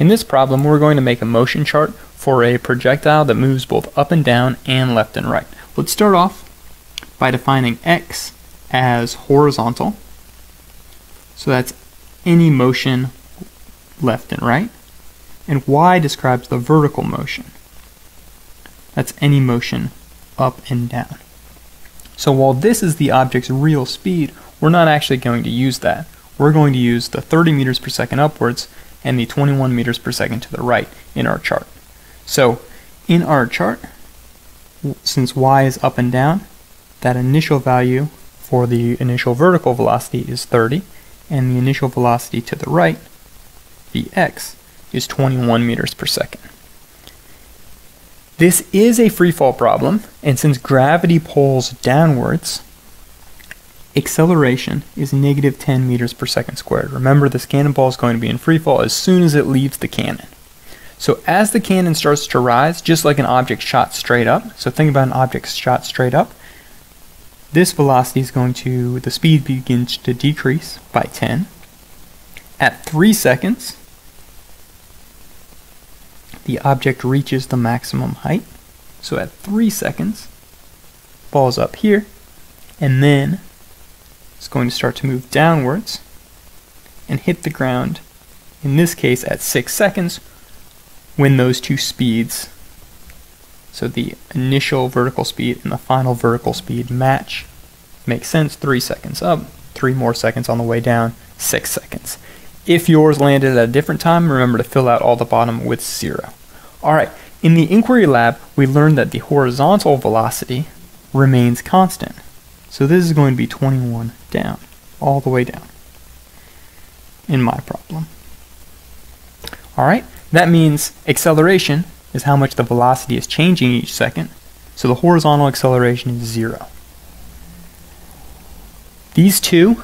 In this problem, we're going to make a motion chart for a projectile that moves both up and down and left and right. Let's start off by defining x as horizontal. So that's any motion left and right. And y describes the vertical motion. That's any motion up and down. So while this is the object's real speed, we're not actually going to use that. We're going to use the 30 meters per second upwards and the 21 meters per second to the right in our chart. So in our chart, since y is up and down, that initial value for the initial vertical velocity is 30, and the initial velocity to the right, vx, is 21 meters per second. This is a free fall problem, and since gravity pulls downwards, acceleration is negative 10 meters per second squared. Remember, this cannonball is going to be in free fall as soon as it leaves the cannon. So as the cannon starts to rise, just like an object shot straight up, so think about an object shot straight up, this velocity is going to, the speed begins to decrease by 10. At 3 seconds, the object reaches the maximum height. So at 3 seconds, falls up here, and then it's going to start to move downwards and hit the ground, in this case at 6 seconds, when those two speeds, so the initial vertical speed and the final vertical speed match. Makes sense, 3 seconds up, 3 more seconds on the way down, 6 seconds. If yours landed at a different time, remember to fill out all the bottom with 0. Alright, in the inquiry lab, we learned that the horizontal velocity remains constant. So this is going to be 21 down, all the way down, in my problem. Alright, that means acceleration is how much the velocity is changing each second, so the horizontal acceleration is 0. These two,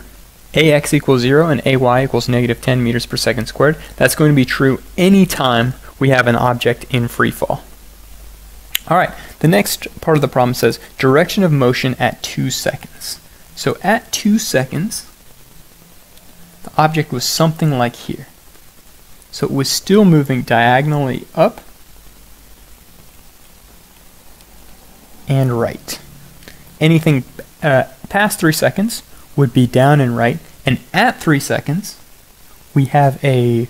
ax equals 0 and ay equals negative 10 meters per second squared, that's going to be true any time we have an object in free fall. All right, the next part of the problem says direction of motion at 2 seconds. So at 2 seconds, the object was something like here. So it was still moving diagonally up and right. Anything uh, past 3 seconds would be down and right, and at 3 seconds, we have a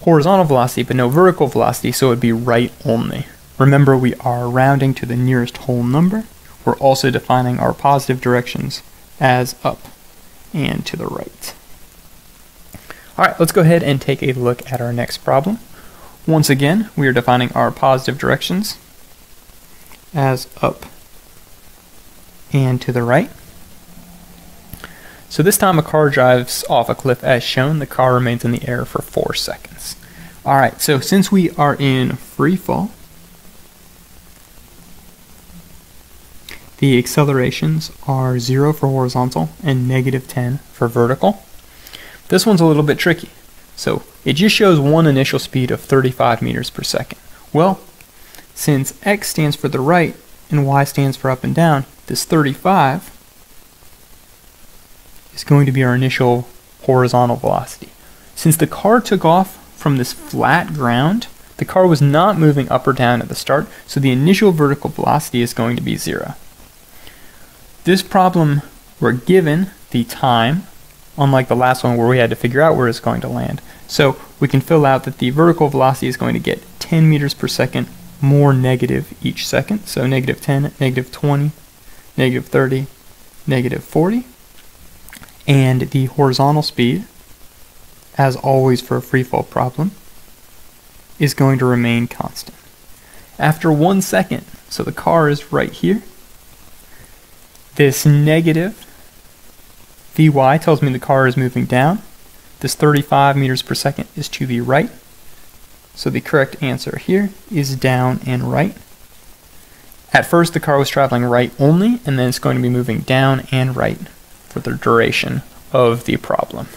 horizontal velocity, but no vertical velocity, so it would be right only. Remember, we are rounding to the nearest whole number. We're also defining our positive directions as up and to the right. All right, let's go ahead and take a look at our next problem. Once again, we are defining our positive directions as up and to the right. So this time a car drives off a cliff as shown. The car remains in the air for 4 seconds. Alright, so since we are in free fall, the accelerations are 0 for horizontal and negative 10 for vertical. This one's a little bit tricky. So it just shows one initial speed of 35 meters per second. Well, since x stands for the right and y stands for up and down, this 35 is going to be our initial horizontal velocity. Since the car took off from this flat ground, the car was not moving up or down at the start, so the initial vertical velocity is going to be zero. This problem, we're given the time, unlike the last one where we had to figure out where it's going to land. So we can fill out that the vertical velocity is going to get 10 meters per second more negative each second. So negative 10, negative 20, negative 30, negative 40 and the horizontal speed, as always for a free fall problem, is going to remain constant. After one second, so the car is right here, this negative Vy tells me the car is moving down. This 35 meters per second is to the right. So the correct answer here is down and right. At first the car was traveling right only, and then it's going to be moving down and right for the duration of the problem.